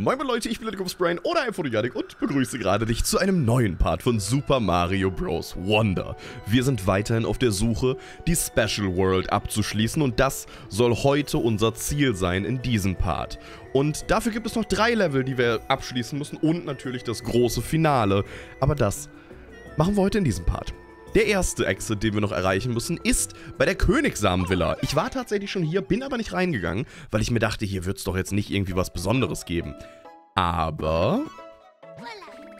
Moin moin Leute, ich bin Brain oder einfach Janik und begrüße gerade dich zu einem neuen Part von Super Mario Bros. Wonder. Wir sind weiterhin auf der Suche, die Special World abzuschließen und das soll heute unser Ziel sein in diesem Part. Und dafür gibt es noch drei Level, die wir abschließen müssen und natürlich das große Finale. Aber das machen wir heute in diesem Part. Der erste Exit, den wir noch erreichen müssen, ist bei der Königssamenvilla. Ich war tatsächlich schon hier, bin aber nicht reingegangen, weil ich mir dachte, hier wird es doch jetzt nicht irgendwie was Besonderes geben. Aber...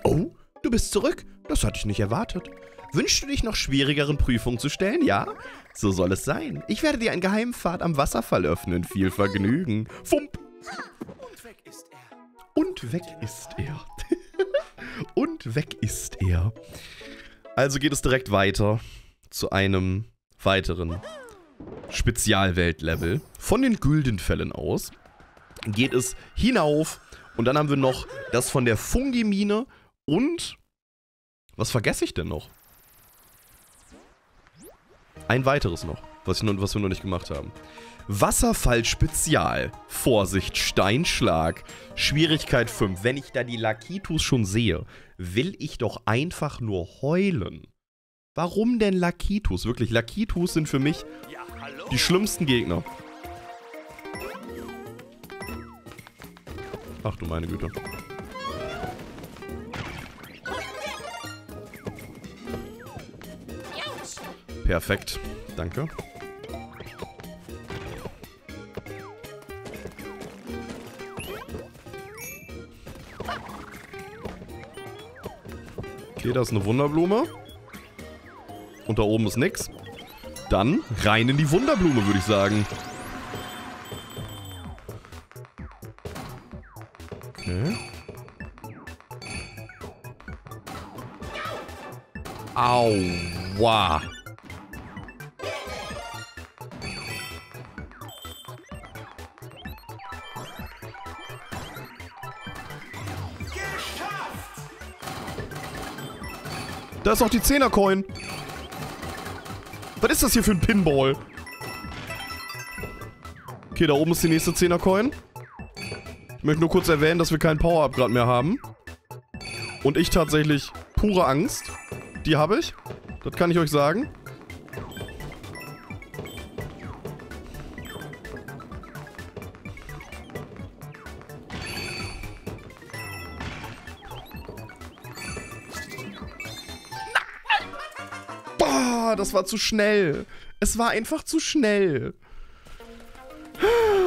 Oh, du bist zurück? Das hatte ich nicht erwartet. Wünschst du dich noch schwierigeren Prüfungen zu stellen, ja? So soll es sein. Ich werde dir einen Geheimpfad am Wasserfall öffnen. Viel Vergnügen. Fump! Und weg ist er. Und weg ist er. Und weg ist er. Also geht es direkt weiter zu einem weiteren Spezialweltlevel. Von den Güldenfällen aus geht es hinauf und dann haben wir noch das von der Fungi-Mine und... Was vergesse ich denn noch? Ein weiteres noch, was, ich, was wir noch nicht gemacht haben. Wasserfall Spezial. Vorsicht, Steinschlag. Schwierigkeit 5. Wenn ich da die Lakitus schon sehe, will ich doch einfach nur heulen. Warum denn Lakitus? Wirklich, Lakitus sind für mich die schlimmsten Gegner. Ach du meine Güte. Perfekt. Danke. Okay, da ist eine Wunderblume. Und da oben ist nix. Dann rein in die Wunderblume, würde ich sagen. Okay. Aua. Da ist auch die 10er-Coin. Was ist das hier für ein Pinball? Okay, da oben ist die nächste 10er-Coin. Ich möchte nur kurz erwähnen, dass wir keinen Power-Up gerade mehr haben. Und ich tatsächlich pure Angst. Die habe ich. Das kann ich euch sagen. Das war zu schnell. Es war einfach zu schnell.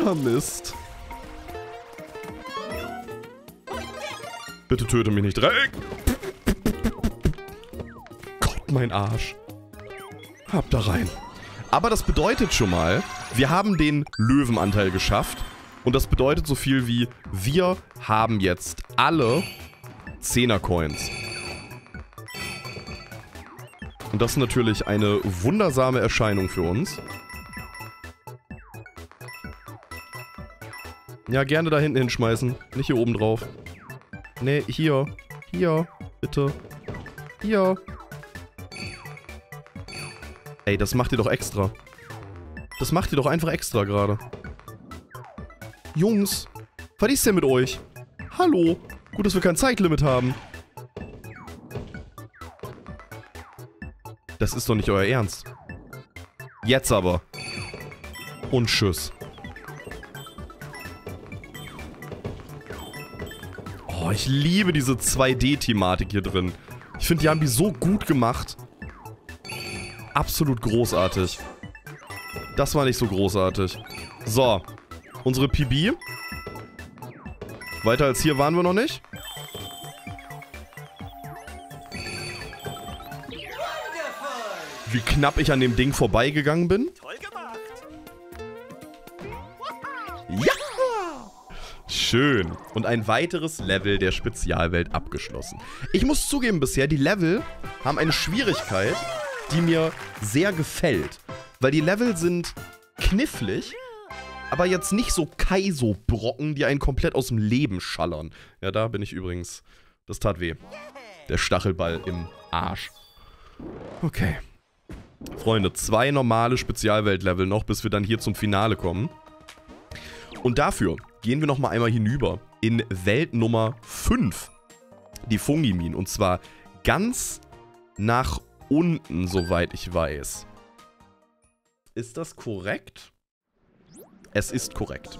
Ah, Mist. Bitte töte mich nicht. Dreck. Gott, mein Arsch. Hab da rein. Aber das bedeutet schon mal, wir haben den Löwenanteil geschafft. Und das bedeutet so viel wie, wir haben jetzt alle 10er Coins. Und das ist natürlich eine wundersame Erscheinung für uns. Ja, gerne da hinten hinschmeißen. Nicht hier oben drauf. Nee, hier. Hier. Bitte. Hier. Ey, das macht ihr doch extra. Das macht ihr doch einfach extra gerade. Jungs, was ist denn mit euch? Hallo. Gut, dass wir kein Zeitlimit haben. Das ist doch nicht euer Ernst. Jetzt aber. Und tschüss. Oh, ich liebe diese 2D-Thematik hier drin. Ich finde, die haben die so gut gemacht. Absolut großartig. Das war nicht so großartig. So. Unsere PB. Weiter als hier waren wir noch nicht. Wie knapp ich an dem Ding vorbeigegangen bin. Toll gemacht. Ja! Schön. Und ein weiteres Level der Spezialwelt abgeschlossen. Ich muss zugeben, bisher, die Level haben eine Schwierigkeit, die mir sehr gefällt. Weil die Level sind knifflig, aber jetzt nicht so Kaiso-Brocken, die einen komplett aus dem Leben schallern. Ja, da bin ich übrigens... Das tat weh. Der Stachelball im Arsch. Okay. Freunde, zwei normale Spezialweltlevel noch, bis wir dann hier zum Finale kommen. Und dafür gehen wir nochmal einmal hinüber. In Welt Nummer 5. Die Fungimin. Und zwar ganz nach unten, soweit ich weiß. Ist das korrekt? Es ist korrekt.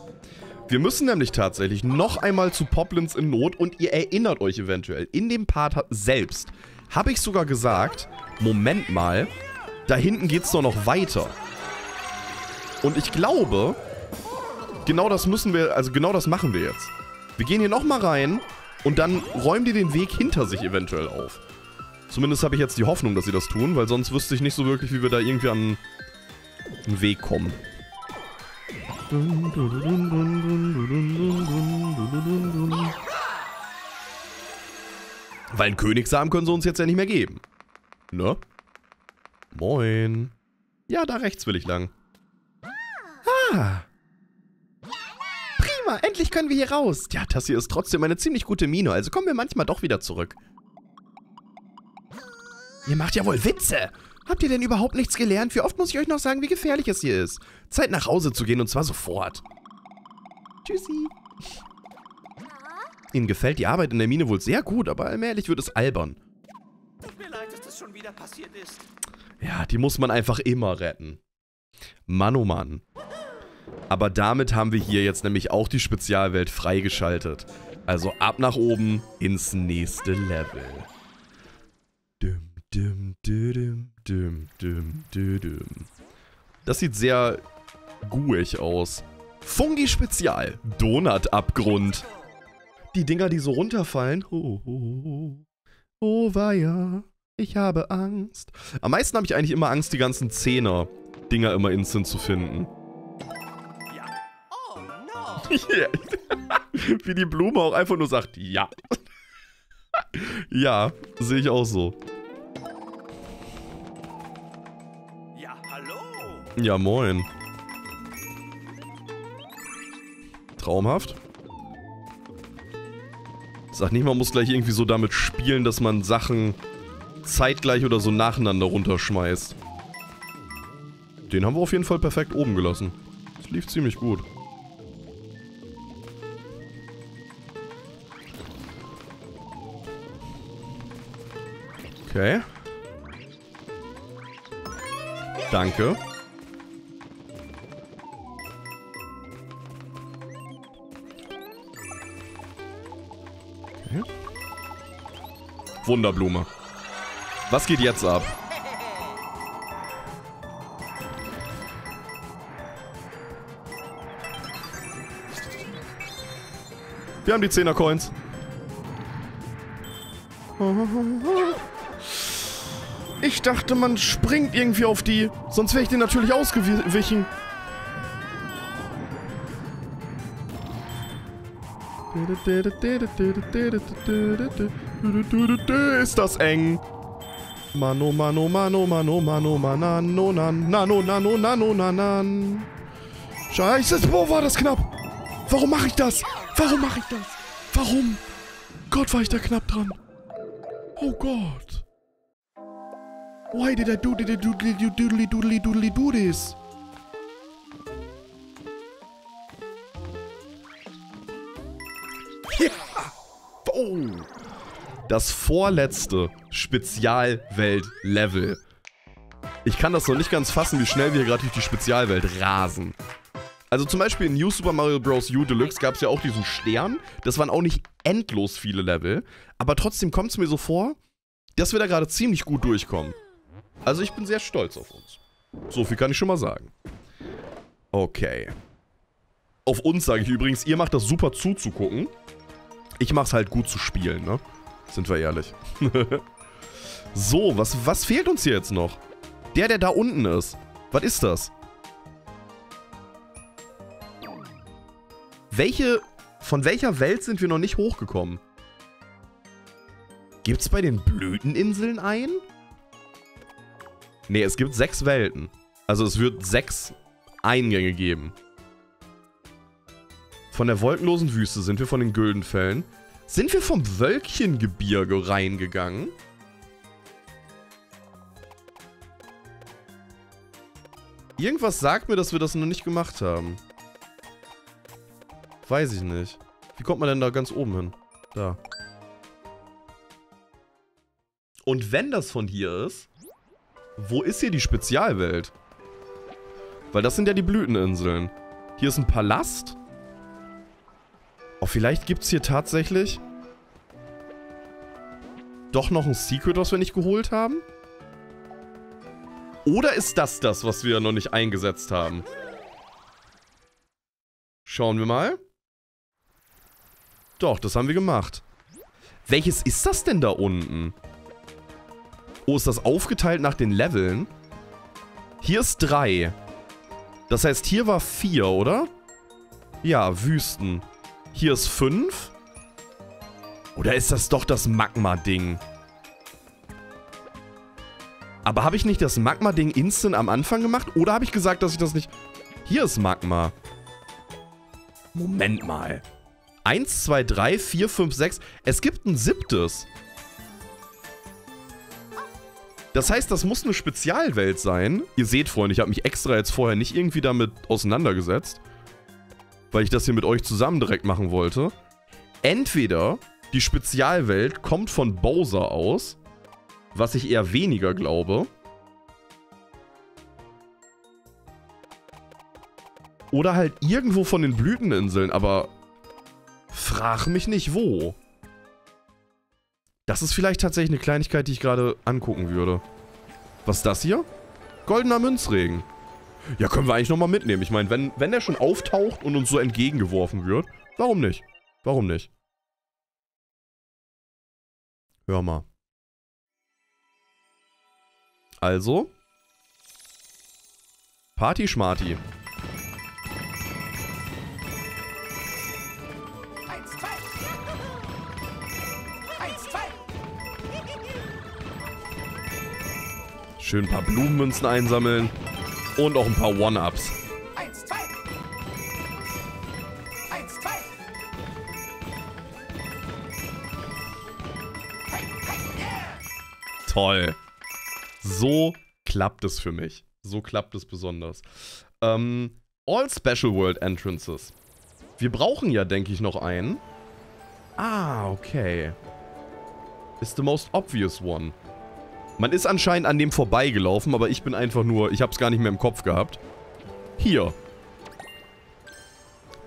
Wir müssen nämlich tatsächlich noch einmal zu Poplins in Not und ihr erinnert euch eventuell, in dem Part selbst habe ich sogar gesagt, Moment mal, da hinten geht es doch noch weiter. Und ich glaube, genau das müssen wir, also genau das machen wir jetzt. Wir gehen hier nochmal rein und dann räumen die den Weg hinter sich eventuell auf. Zumindest habe ich jetzt die Hoffnung, dass sie das tun, weil sonst wüsste ich nicht so wirklich, wie wir da irgendwie an einen Weg kommen. Weil einen Königssamen können sie uns jetzt ja nicht mehr geben. Ne? Moin. Ja, da rechts will ich lang. Ah. Prima, endlich können wir hier raus. Ja, das hier ist trotzdem eine ziemlich gute Mine, also kommen wir manchmal doch wieder zurück. Ihr macht ja wohl Witze. Habt ihr denn überhaupt nichts gelernt? Wie oft muss ich euch noch sagen, wie gefährlich es hier ist? Zeit nach Hause zu gehen und zwar sofort. Tschüssi. Ihnen gefällt die Arbeit in der Mine wohl sehr gut, aber allmählich wird es albern. Tut mir leid, dass das schon wieder passiert ist. Ja, die muss man einfach immer retten. Mann oh Mann. Aber damit haben wir hier jetzt nämlich auch die Spezialwelt freigeschaltet. Also ab nach oben ins nächste Level. Düm, düm, düm, düm, düm, düm. Das sieht sehr guig aus. Fungi Spezial. Donut-Abgrund. Die Dinger, die so runterfallen. Oh, oh, oh. oh weia. Ich habe Angst. Am meisten habe ich eigentlich immer Angst, die ganzen Zehner-Dinger immer instant zu finden. Ja. Oh, no. yeah. Wie die Blume auch einfach nur sagt, ja. ja, sehe ich auch so. Ja, hallo. Ja, moin. Traumhaft. Sag nicht, man muss gleich irgendwie so damit spielen, dass man Sachen zeitgleich oder so nacheinander runterschmeißt. Den haben wir auf jeden Fall perfekt oben gelassen. Das lief ziemlich gut. Okay. Danke. Okay. Wunderblume. Was geht jetzt ab? Wir haben die 10er Coins. Ich dachte, man springt irgendwie auf die. Sonst wäre ich denen natürlich ausgewichen. Ist das eng? Mano, mano, mano, mano, mano, manano, nan, nano, nano, nano, nanan. Scheiße, boah, war das knapp. Warum mache ich das? Warum mache ich das? Warum? Gott, war ich da knapp dran. Oh Gott. Why did I do did I doodly doodly doodly doodly do this? Ja. Oh das vorletzte Spezialwelt-Level. Ich kann das noch nicht ganz fassen, wie schnell wir hier gerade durch die Spezialwelt rasen. Also zum Beispiel in New Super Mario Bros. U Deluxe gab es ja auch diesen Stern. Das waren auch nicht endlos viele Level. Aber trotzdem kommt es mir so vor, dass wir da gerade ziemlich gut durchkommen. Also ich bin sehr stolz auf uns. So viel kann ich schon mal sagen. Okay. Auf uns sage ich übrigens, ihr macht das super zuzugucken. Ich mach's halt gut zu spielen, ne? Sind wir ehrlich. so, was, was fehlt uns hier jetzt noch? Der, der da unten ist. Was ist das? Welche, von welcher Welt sind wir noch nicht hochgekommen? Gibt's bei den Blüteninseln ein? Ne, es gibt sechs Welten. Also es wird sechs Eingänge geben. Von der wolkenlosen Wüste sind wir von den Güldenfällen. Sind wir vom Wölkchengebirge reingegangen? Irgendwas sagt mir, dass wir das noch nicht gemacht haben. Weiß ich nicht. Wie kommt man denn da ganz oben hin? Da. Und wenn das von hier ist, wo ist hier die Spezialwelt? Weil das sind ja die Blüteninseln. Hier ist ein Palast. Oh, vielleicht gibt es hier tatsächlich doch noch ein Secret, was wir nicht geholt haben? Oder ist das das, was wir noch nicht eingesetzt haben? Schauen wir mal. Doch, das haben wir gemacht. Welches ist das denn da unten? Oh, ist das aufgeteilt nach den Leveln? Hier ist 3. Das heißt, hier war 4, oder? Ja, Wüsten. Hier ist 5. Oder ist das doch das Magma-Ding? Aber habe ich nicht das Magma-Ding instant am Anfang gemacht? Oder habe ich gesagt, dass ich das nicht... Hier ist Magma. Moment mal. 1, 2, 3, 4, 5, 6. Es gibt ein siebtes. Das heißt, das muss eine Spezialwelt sein. Ihr seht, Freunde, ich habe mich extra jetzt vorher nicht irgendwie damit auseinandergesetzt. Weil ich das hier mit euch zusammen direkt machen wollte. Entweder die Spezialwelt kommt von Bowser aus, was ich eher weniger glaube. Oder halt irgendwo von den Blüteninseln, aber frag mich nicht wo. Das ist vielleicht tatsächlich eine Kleinigkeit, die ich gerade angucken würde. Was ist das hier? Goldener Münzregen. Ja, können wir eigentlich nochmal mitnehmen. Ich meine, wenn, wenn der schon auftaucht und uns so entgegengeworfen wird, warum nicht? Warum nicht? Hör mal. Also. Party Schmarty. Schön ein paar Blumenmünzen einsammeln. Und auch ein paar One-Ups. Toll. So klappt es für mich. So klappt es besonders. Ähm, All Special World Entrances. Wir brauchen ja, denke ich, noch einen. Ah, okay. Is the most obvious one. Man ist anscheinend an dem vorbeigelaufen, aber ich bin einfach nur... Ich habe es gar nicht mehr im Kopf gehabt. Hier.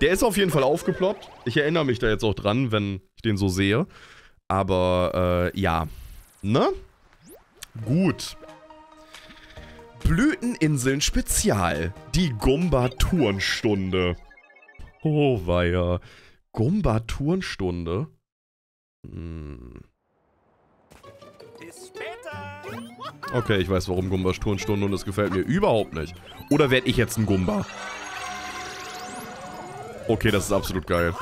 Der ist auf jeden Fall aufgeploppt. Ich erinnere mich da jetzt auch dran, wenn ich den so sehe. Aber, äh, ja. Ne? Gut. Blüteninseln Spezial. Die Gumba-Turnstunde. Oh, weia. Gumba-Turnstunde? Hm. Okay, ich weiß, warum Gumbas Turnstunde und es gefällt mir überhaupt nicht. Oder werde ich jetzt ein Gumba? Okay, das ist absolut geil.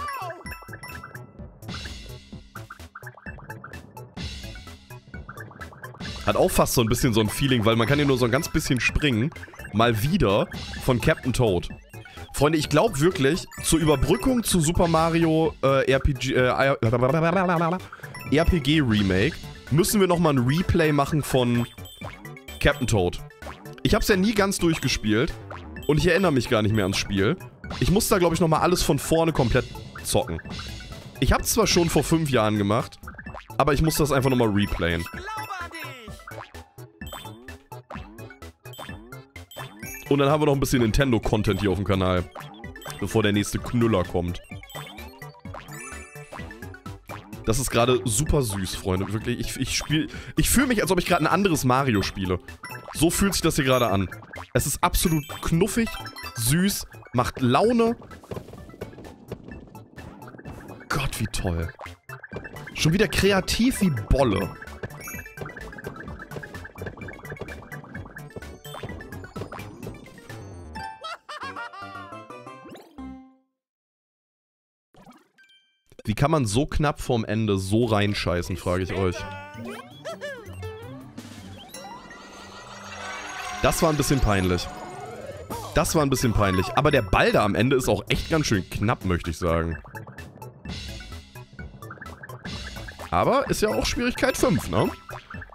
Hat auch fast so ein bisschen so ein Feeling, weil man kann hier nur so ein ganz bisschen springen. Mal wieder von Captain Toad. Freunde, ich glaube wirklich, zur Überbrückung zu Super Mario äh, RPG, äh, RPG Remake müssen wir nochmal ein Replay machen von Captain Toad. Ich habe es ja nie ganz durchgespielt und ich erinnere mich gar nicht mehr ans Spiel. Ich muss da, glaube ich, nochmal alles von vorne komplett zocken. Ich habe zwar schon vor fünf Jahren gemacht, aber ich muss das einfach nochmal replayen. Und dann haben wir noch ein bisschen Nintendo-Content hier auf dem Kanal. Bevor der nächste Knüller kommt. Das ist gerade super süß, Freunde. Wirklich, ich, ich spiele... Ich fühle mich, als ob ich gerade ein anderes Mario spiele. So fühlt sich das hier gerade an. Es ist absolut knuffig, süß, macht Laune. Gott, wie toll. Schon wieder kreativ wie Bolle. Kann man so knapp vorm Ende so reinscheißen, frage ich euch. Das war ein bisschen peinlich. Das war ein bisschen peinlich. Aber der Ball da am Ende ist auch echt ganz schön knapp, möchte ich sagen. Aber ist ja auch Schwierigkeit 5, ne?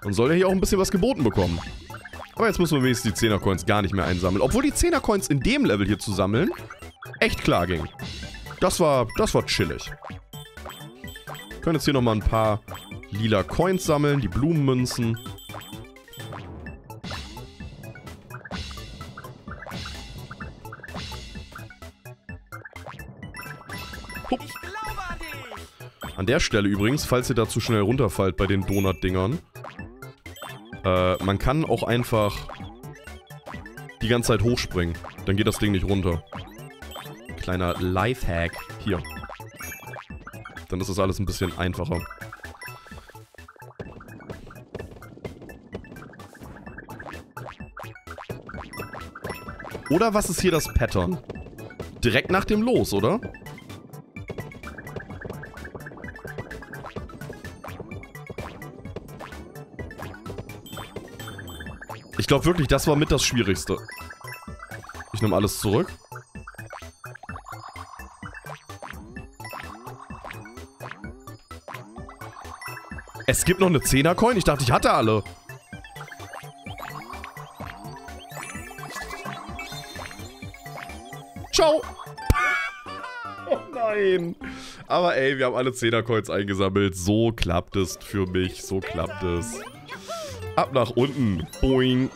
Man soll ja hier auch ein bisschen was geboten bekommen. Aber jetzt müssen wir wenigstens die 10er-Coins gar nicht mehr einsammeln. Obwohl die 10er-Coins in dem Level hier zu sammeln echt klar ging. Das war, das war chillig. Können jetzt hier nochmal ein paar lila Coins sammeln, die Blumenmünzen. Hup. An der Stelle übrigens, falls ihr da zu schnell runterfallt bei den Donut-Dingern, äh, man kann auch einfach die ganze Zeit hochspringen. Dann geht das Ding nicht runter. Kleiner Lifehack. Hier. Dann ist das alles ein bisschen einfacher. Oder was ist hier das Pattern? Direkt nach dem Los, oder? Ich glaube wirklich, das war mit das Schwierigste. Ich nehme alles zurück. Es gibt noch eine 10er-Coin? Ich dachte, ich hatte alle. Ciao. oh nein. Aber ey, wir haben alle 10er-Coins eingesammelt. So klappt es für mich. So klappt es. Ab nach unten. Boing.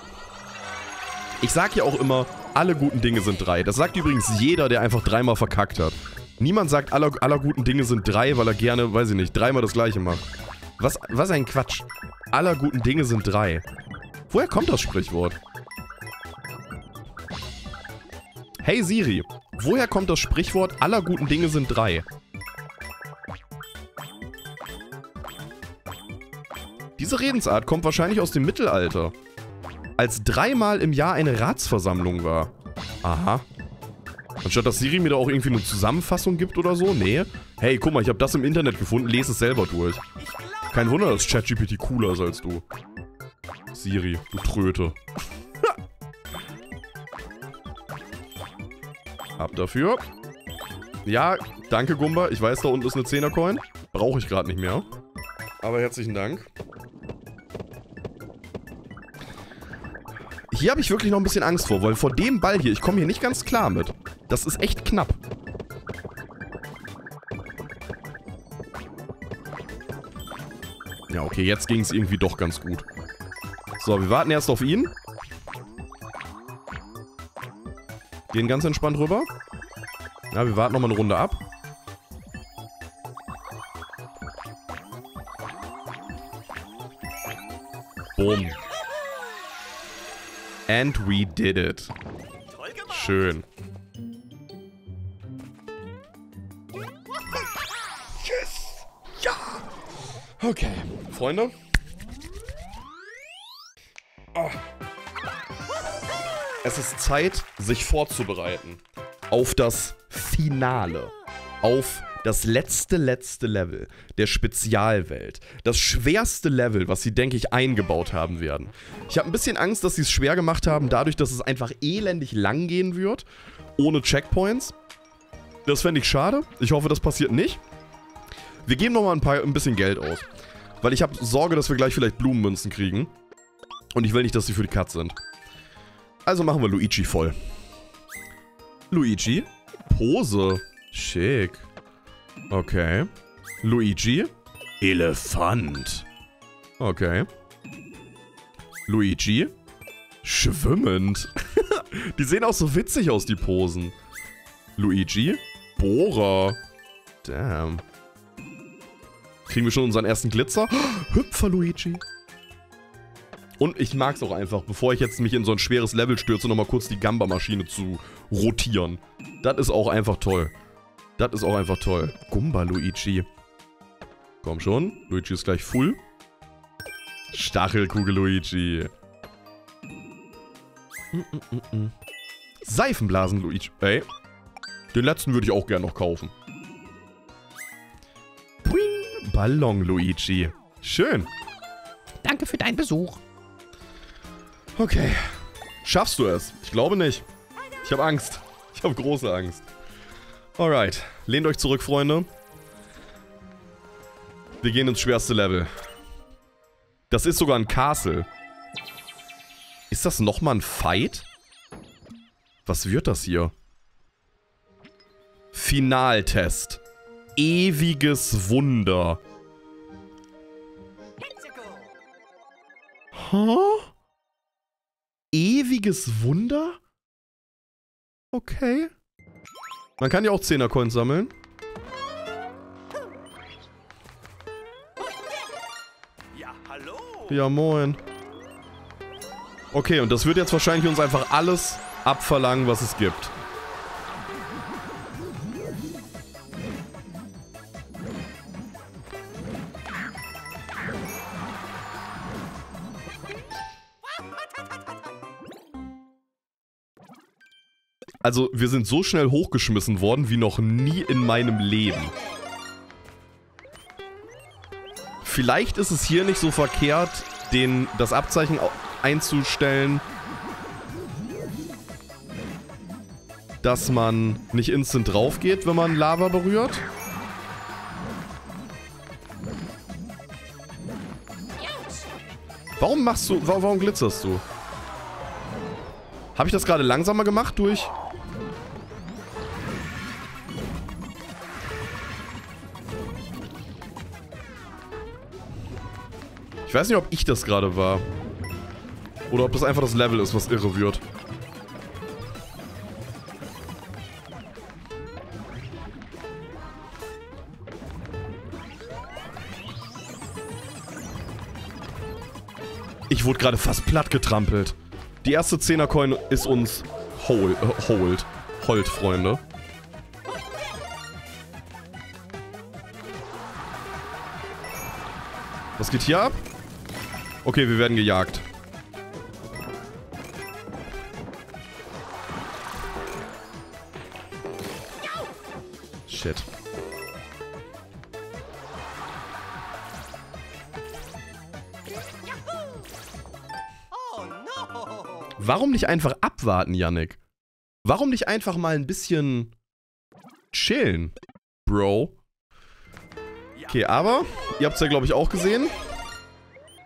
Ich sag ja auch immer, alle guten Dinge sind drei. Das sagt übrigens jeder, der einfach dreimal verkackt hat. Niemand sagt, aller, aller guten Dinge sind drei, weil er gerne, weiß ich nicht, dreimal das gleiche macht. Was, was ein Quatsch. Aller guten Dinge sind drei. Woher kommt das Sprichwort? Hey Siri, woher kommt das Sprichwort aller guten Dinge sind drei? Diese Redensart kommt wahrscheinlich aus dem Mittelalter. Als dreimal im Jahr eine Ratsversammlung war. Aha. Anstatt dass Siri mir da auch irgendwie eine Zusammenfassung gibt oder so? Nee. Hey, guck mal, ich habe das im Internet gefunden, lese es selber durch. Kein Wunder, dass ChatGPT cooler ist als du. Siri, du Tröte. Ab dafür. Ja, danke Gumba. Ich weiß, da unten ist eine 10er-Coin. Brauche ich gerade nicht mehr. Aber herzlichen Dank. Hier habe ich wirklich noch ein bisschen Angst vor, weil vor dem Ball hier, ich komme hier nicht ganz klar mit. Das ist echt knapp. Ja, okay, jetzt ging es irgendwie doch ganz gut. So, wir warten erst auf ihn. Gehen ganz entspannt rüber. Ja, wir warten nochmal eine Runde ab. Boom. And we did it. Schön. Yes! Ja! Okay, Freunde. Oh. Es ist Zeit, sich vorzubereiten auf das Finale. Auf das letzte, letzte Level der Spezialwelt. Das schwerste Level, was sie, denke ich, eingebaut haben werden. Ich habe ein bisschen Angst, dass sie es schwer gemacht haben, dadurch, dass es einfach elendig lang gehen wird. Ohne Checkpoints. Das fände ich schade. Ich hoffe, das passiert nicht. Wir geben nochmal ein, ein bisschen Geld aus. Weil ich habe Sorge, dass wir gleich vielleicht Blumenmünzen kriegen. Und ich will nicht, dass sie für die Katze sind. Also machen wir Luigi voll. Luigi. Pose. Schick. Okay. Luigi. Elefant. Okay. Luigi. Schwimmend. die sehen auch so witzig aus, die Posen. Luigi. Bohrer. Damn. Kriegen wir schon unseren ersten Glitzer? Hüpfer, Luigi. Und ich mag es auch einfach, bevor ich jetzt mich in so ein schweres Level stürze, nochmal kurz die Gamba-Maschine zu rotieren. Das ist auch einfach toll. Das ist auch einfach toll. Gumba Luigi. Komm schon. Luigi ist gleich full. Stachelkugel Luigi. Mm -mm -mm, mm. Seifenblasen Luigi. Ey. Den letzten würde ich auch gerne noch kaufen. Puing. Ballon Luigi. Schön. Danke für deinen Besuch. Okay. Schaffst du es? Ich glaube nicht. Ich habe Angst. Ich habe große Angst. Alright. Lehnt euch zurück, Freunde. Wir gehen ins schwerste Level. Das ist sogar ein Castle. Ist das nochmal ein Fight? Was wird das hier? Finaltest. Ewiges Wunder. Huh? Ewiges Wunder? Okay. Man kann ja auch 10er Coins sammeln. Ja, hallo. Ja, moin. Okay, und das wird jetzt wahrscheinlich uns einfach alles abverlangen, was es gibt. Also, wir sind so schnell hochgeschmissen worden wie noch nie in meinem Leben. Vielleicht ist es hier nicht so verkehrt, den, das Abzeichen einzustellen, dass man nicht instant drauf geht, wenn man Lava berührt. Warum machst du, wa- warum glitzerst du? Habe ich das gerade langsamer gemacht durch? Ich weiß nicht, ob ich das gerade war. Oder ob das einfach das Level ist, was irre wird. Ich wurde gerade fast platt getrampelt. Die erste 10er Coin ist uns hol, äh, hold. Hold, Freunde. Was geht hier ab? Okay, wir werden gejagt. Shit. Warum nicht einfach abwarten, Yannick? Warum nicht einfach mal ein bisschen chillen, Bro? Okay, aber ihr habt es ja, glaube ich, auch gesehen.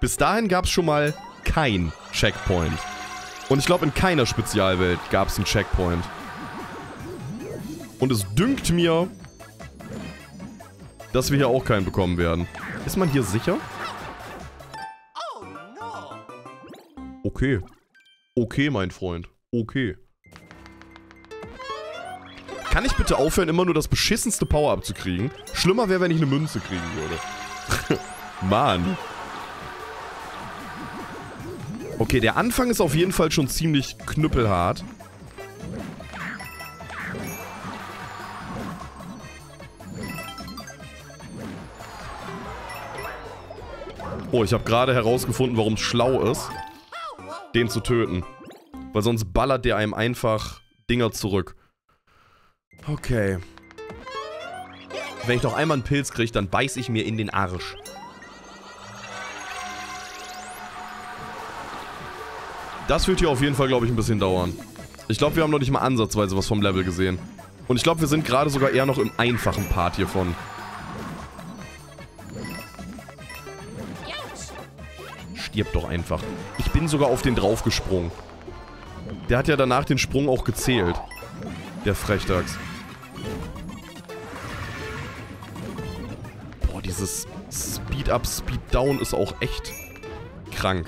Bis dahin gab es schon mal kein Checkpoint. Und ich glaube, in keiner Spezialwelt gab es einen Checkpoint. Und es dünkt mir, dass wir hier auch keinen bekommen werden. Ist man hier sicher? Okay. Okay, mein Freund. Okay. Kann ich bitte aufhören, immer nur das beschissenste Power-Up zu kriegen? Schlimmer wäre, wenn ich eine Münze kriegen würde. Mann. Okay, der Anfang ist auf jeden Fall schon ziemlich knüppelhart. Oh, ich habe gerade herausgefunden, warum es schlau ist, den zu töten. Weil sonst ballert der einem einfach Dinger zurück. Okay. Wenn ich noch einmal einen Pilz kriege, dann beiß ich mir in den Arsch. Das wird hier auf jeden Fall, glaube ich, ein bisschen dauern. Ich glaube, wir haben noch nicht mal ansatzweise was vom Level gesehen. Und ich glaube, wir sind gerade sogar eher noch im einfachen Part hiervon. Stirb doch einfach. Ich bin sogar auf den draufgesprungen. Der hat ja danach den Sprung auch gezählt. Der Frechdachs. Boah, dieses Speed Up, Speed Down ist auch echt krank.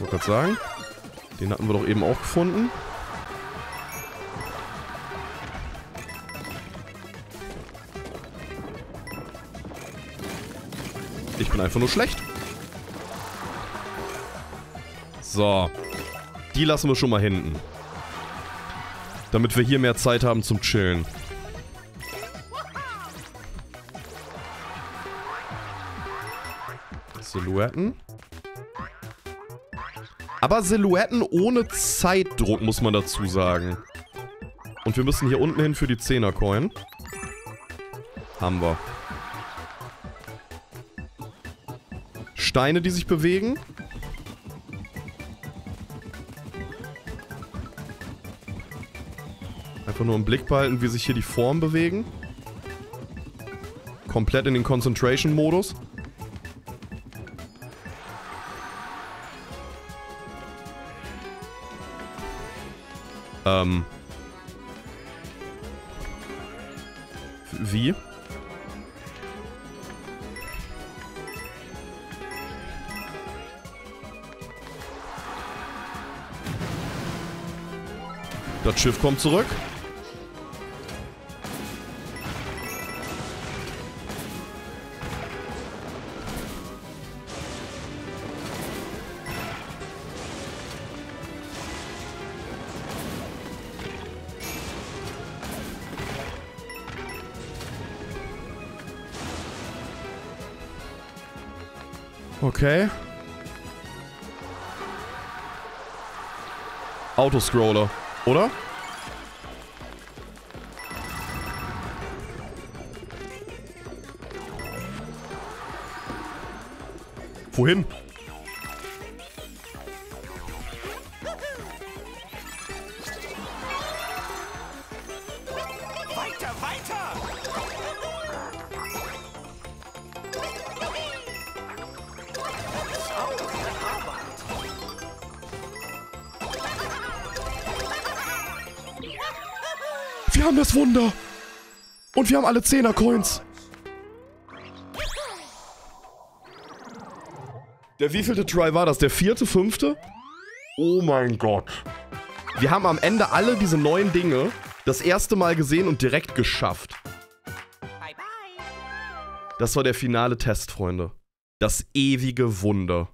Wollte gerade sagen, den hatten wir doch eben auch gefunden. Ich bin einfach nur schlecht. So. Die lassen wir schon mal hinten. Damit wir hier mehr Zeit haben zum Chillen. Silhouetten. Aber Silhouetten ohne Zeitdruck, muss man dazu sagen. Und wir müssen hier unten hin für die 10er-Coin. Haben wir. Steine, die sich bewegen. Einfach nur im Blick behalten, wie sich hier die Formen bewegen. Komplett in den Concentration-Modus. Ähm. Wie? Das Schiff kommt zurück. Okay. Autoscroller, oder? Wohin? Wunder. Und wir haben alle 10er Coins. Der wievielte Try war das? Der vierte, fünfte? Oh mein Gott. Wir haben am Ende alle diese neuen Dinge das erste Mal gesehen und direkt geschafft. Das war der finale Test, Freunde. Das ewige Wunder.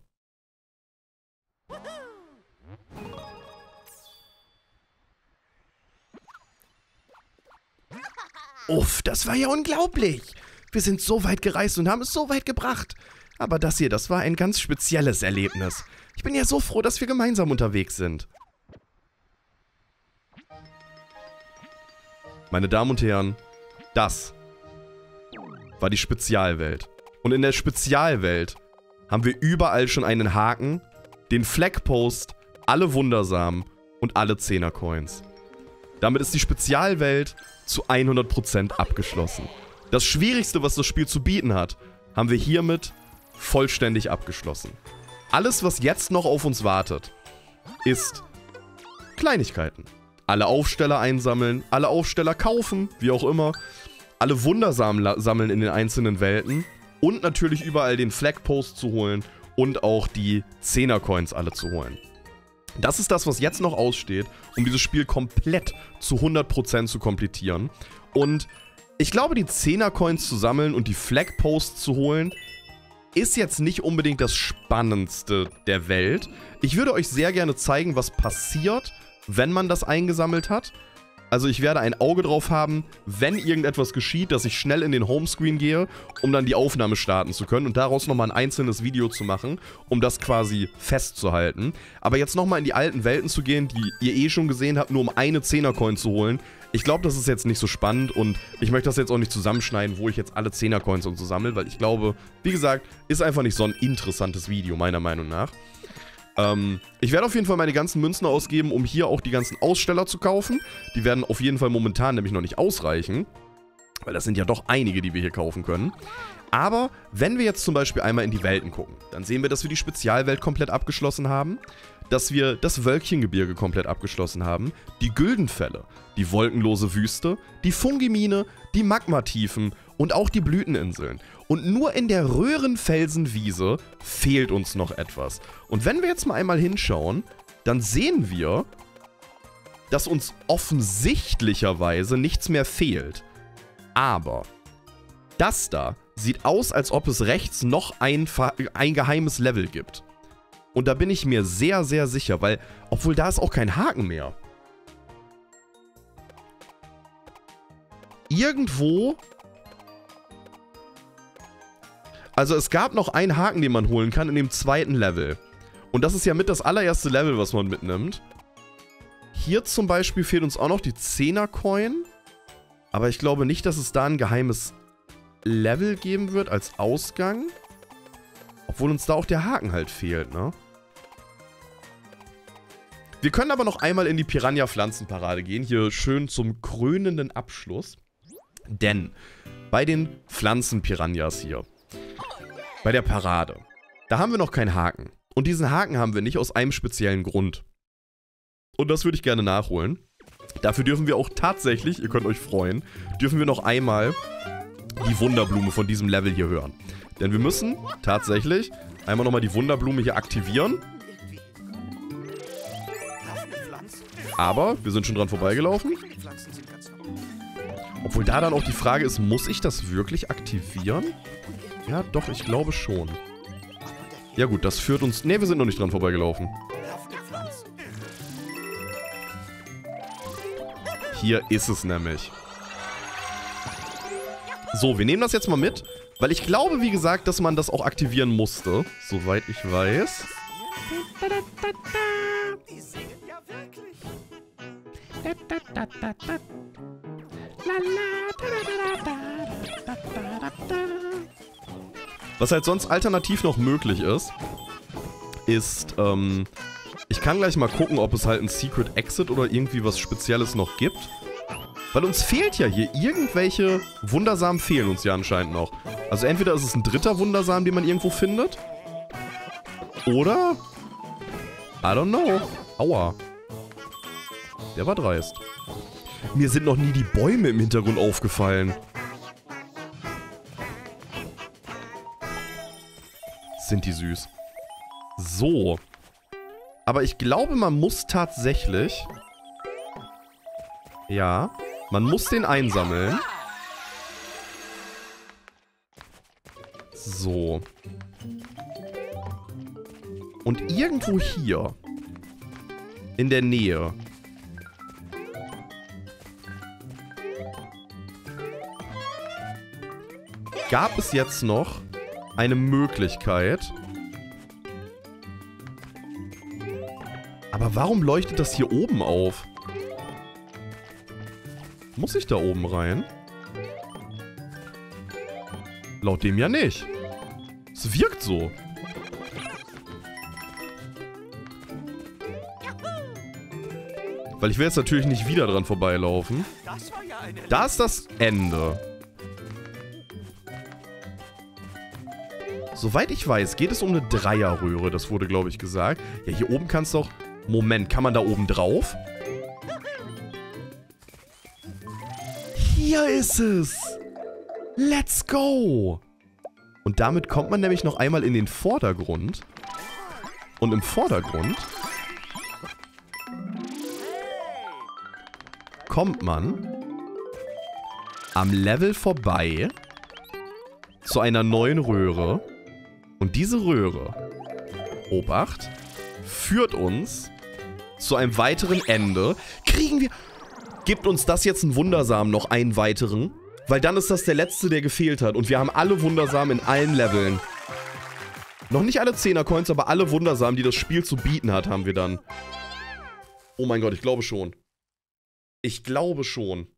Uff, das war ja unglaublich. Wir sind so weit gereist und haben es so weit gebracht. Aber das hier, das war ein ganz spezielles Erlebnis. Ich bin ja so froh, dass wir gemeinsam unterwegs sind. Meine Damen und Herren, das war die Spezialwelt. Und in der Spezialwelt haben wir überall schon einen Haken, den Flagpost, alle Wundersamen und alle 10er Coins. Damit ist die Spezialwelt zu 100% abgeschlossen. Das Schwierigste, was das Spiel zu bieten hat, haben wir hiermit vollständig abgeschlossen. Alles, was jetzt noch auf uns wartet, ist Kleinigkeiten. Alle Aufsteller einsammeln, alle Aufsteller kaufen, wie auch immer. Alle la- sammeln in den einzelnen Welten. Und natürlich überall den Flagpost zu holen und auch die 10er-Coins alle zu holen. Das ist das, was jetzt noch aussteht, um dieses Spiel komplett zu 100% zu komplettieren. Und ich glaube, die 10er-Coins zu sammeln und die Flagposts zu holen, ist jetzt nicht unbedingt das Spannendste der Welt. Ich würde euch sehr gerne zeigen, was passiert, wenn man das eingesammelt hat. Also ich werde ein Auge drauf haben, wenn irgendetwas geschieht, dass ich schnell in den Homescreen gehe, um dann die Aufnahme starten zu können und daraus nochmal ein einzelnes Video zu machen, um das quasi festzuhalten. Aber jetzt nochmal in die alten Welten zu gehen, die ihr eh schon gesehen habt, nur um eine 10er-Coin zu holen, ich glaube, das ist jetzt nicht so spannend und ich möchte das jetzt auch nicht zusammenschneiden, wo ich jetzt alle 10er-Coins und so sammle, weil ich glaube, wie gesagt, ist einfach nicht so ein interessantes Video, meiner Meinung nach. Ähm, ich werde auf jeden Fall meine ganzen Münzen ausgeben, um hier auch die ganzen Aussteller zu kaufen. Die werden auf jeden Fall momentan nämlich noch nicht ausreichen. Weil das sind ja doch einige, die wir hier kaufen können. Aber wenn wir jetzt zum Beispiel einmal in die Welten gucken, dann sehen wir, dass wir die Spezialwelt komplett abgeschlossen haben, dass wir das Wölkchengebirge komplett abgeschlossen haben, die Güldenfälle, die wolkenlose Wüste, die Fungimine, die Magmatiefen und auch die Blüteninseln. Und nur in der Röhrenfelsenwiese fehlt uns noch etwas. Und wenn wir jetzt mal einmal hinschauen, dann sehen wir, dass uns offensichtlicherweise nichts mehr fehlt. Aber das da sieht aus, als ob es rechts noch ein, ein geheimes Level gibt. Und da bin ich mir sehr, sehr sicher, weil, obwohl da ist auch kein Haken mehr. Irgendwo. Also es gab noch einen Haken, den man holen kann in dem zweiten Level. Und das ist ja mit das allererste Level, was man mitnimmt. Hier zum Beispiel fehlt uns auch noch die 10er-Coin. Aber ich glaube nicht, dass es da ein geheimes Level geben wird als Ausgang. Obwohl uns da auch der Haken halt fehlt, ne? Wir können aber noch einmal in die Piranha-Pflanzenparade gehen. Hier schön zum krönenden Abschluss. Denn bei den Pflanzenpiranhas hier, bei der Parade, da haben wir noch keinen Haken. Und diesen Haken haben wir nicht aus einem speziellen Grund. Und das würde ich gerne nachholen. Dafür dürfen wir auch tatsächlich, ihr könnt euch freuen, dürfen wir noch einmal die Wunderblume von diesem Level hier hören. Denn wir müssen tatsächlich einmal nochmal die Wunderblume hier aktivieren. Aber wir sind schon dran vorbeigelaufen. Obwohl da dann auch die Frage ist, muss ich das wirklich aktivieren? Ja, doch, ich glaube schon. Ja gut, das führt uns... Ne, wir sind noch nicht dran vorbeigelaufen. Hier ist es nämlich. So, wir nehmen das jetzt mal mit, weil ich glaube, wie gesagt, dass man das auch aktivieren musste, soweit ich weiß. Was halt sonst alternativ noch möglich ist, ist, ähm, ich kann gleich mal gucken, ob es halt ein Secret Exit oder irgendwie was Spezielles noch gibt. Weil uns fehlt ja hier irgendwelche Wundersamen fehlen uns ja anscheinend noch. Also entweder ist es ein dritter Wundersamen, den man irgendwo findet. Oder... I don't know. Aua. Der war dreist. Mir sind noch nie die Bäume im Hintergrund aufgefallen. Sind die süß. So. Aber ich glaube, man muss tatsächlich... Ja. Man muss den einsammeln. So. Und irgendwo hier. In der Nähe. Gab es jetzt noch eine Möglichkeit. Aber warum leuchtet das hier oben auf? Muss ich da oben rein? Laut dem ja nicht. Es wirkt so. Weil ich will jetzt natürlich nicht wieder dran vorbeilaufen. Da ist das Ende. Soweit ich weiß, geht es um eine Dreierröhre. Das wurde, glaube ich, gesagt. Ja, hier oben kannst du doch... Moment, kann man da oben drauf? Hier ist es. Let's go. Und damit kommt man nämlich noch einmal in den Vordergrund. Und im Vordergrund kommt man am Level vorbei zu einer neuen Röhre. Und diese Röhre, Obacht, führt uns zu einem weiteren Ende. Kriegen wir... Gibt uns das jetzt einen Wundersamen noch einen weiteren? Weil dann ist das der letzte, der gefehlt hat. Und wir haben alle Wundersamen in allen Leveln. Noch nicht alle 10er Coins, aber alle Wundersamen, die das Spiel zu bieten hat, haben wir dann. Oh mein Gott, ich glaube schon. Ich glaube schon.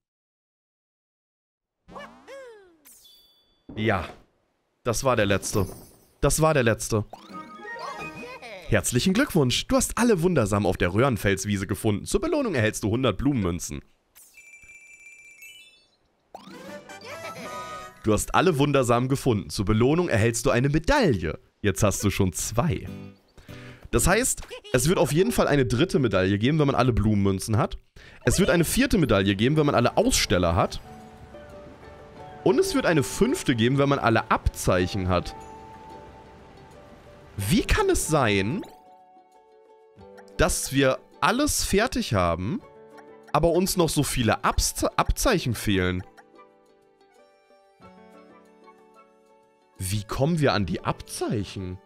Ja. Das war der letzte. Das war der letzte. Herzlichen Glückwunsch. Du hast alle Wundersamen auf der Röhrenfelswiese gefunden. Zur Belohnung erhältst du 100 Blumenmünzen. Du hast alle Wundersamen gefunden. Zur Belohnung erhältst du eine Medaille. Jetzt hast du schon zwei. Das heißt, es wird auf jeden Fall eine dritte Medaille geben, wenn man alle Blumenmünzen hat. Es wird eine vierte Medaille geben, wenn man alle Aussteller hat. Und es wird eine fünfte geben, wenn man alle Abzeichen hat. Wie kann es sein, dass wir alles fertig haben, aber uns noch so viele Abze Abzeichen fehlen? Wie kommen wir an die Abzeichen?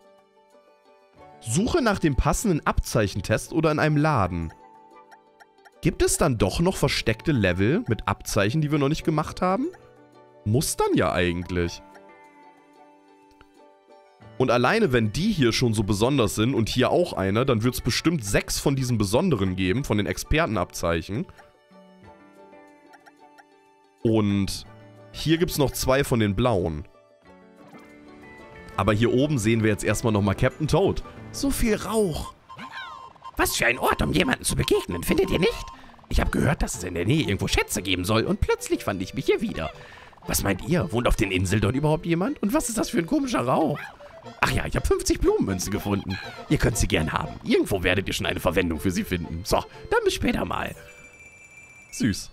Suche nach dem passenden Abzeichentest oder in einem Laden. Gibt es dann doch noch versteckte Level mit Abzeichen, die wir noch nicht gemacht haben? Muss dann ja eigentlich. Und alleine, wenn die hier schon so besonders sind und hier auch eine, dann wird es bestimmt sechs von diesen besonderen geben, von den Expertenabzeichen. Und hier gibt es noch zwei von den blauen. Aber hier oben sehen wir jetzt erstmal nochmal Captain Toad. So viel Rauch. Was für ein Ort, um jemanden zu begegnen, findet ihr nicht? Ich habe gehört, dass es in der Nähe irgendwo Schätze geben soll und plötzlich fand ich mich hier wieder. Was meint ihr? Wohnt auf den Inseln dort überhaupt jemand? Und was ist das für ein komischer Rauch? Ach ja, ich habe 50 Blumenmünzen gefunden. Ihr könnt sie gern haben. Irgendwo werdet ihr schon eine Verwendung für sie finden. So, dann bis später mal. Süß.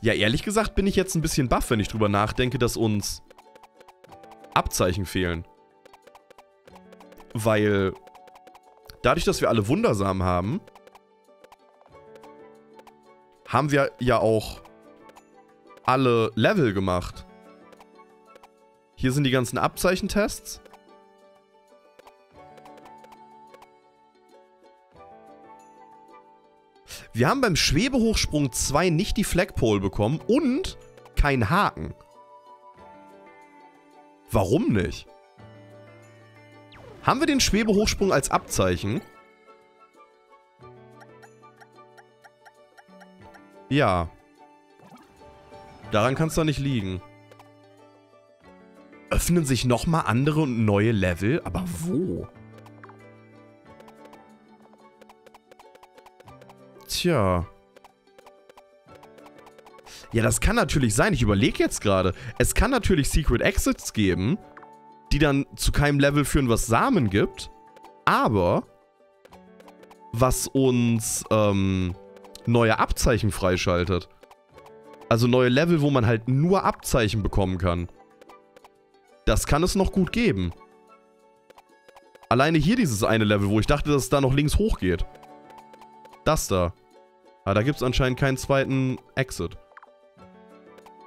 Ja, ehrlich gesagt bin ich jetzt ein bisschen baff, wenn ich drüber nachdenke, dass uns Abzeichen fehlen. Weil dadurch, dass wir alle Wundersamen haben, haben wir ja auch alle Level gemacht. Hier sind die ganzen Abzeichentests. Wir haben beim Schwebehochsprung 2 nicht die Flagpole bekommen und kein Haken. Warum nicht? Haben wir den Schwebehochsprung als Abzeichen? Ja. Daran kann es doch nicht liegen. Öffnen sich nochmal andere und neue Level? Aber wo? Tja. Ja, das kann natürlich sein. Ich überlege jetzt gerade. Es kann natürlich Secret Exits geben, die dann zu keinem Level führen, was Samen gibt. Aber was uns ähm, neue Abzeichen freischaltet. Also neue Level, wo man halt nur Abzeichen bekommen kann. Das kann es noch gut geben. Alleine hier dieses eine Level, wo ich dachte, dass es da noch links hochgeht. Das da. Aber da gibt es anscheinend keinen zweiten Exit.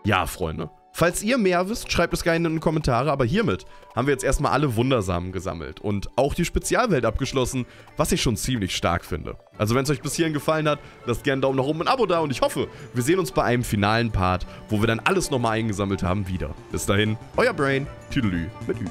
Ja, Freunde. Falls ihr mehr wisst, schreibt es gerne in die Kommentare, aber hiermit haben wir jetzt erstmal alle Wundersamen gesammelt und auch die Spezialwelt abgeschlossen, was ich schon ziemlich stark finde. Also wenn es euch bis hierhin gefallen hat, lasst gerne einen Daumen nach oben und ein Abo da und ich hoffe, wir sehen uns bei einem finalen Part, wo wir dann alles nochmal eingesammelt haben, wieder. Bis dahin, euer Brain, Tüdelü mit Ü.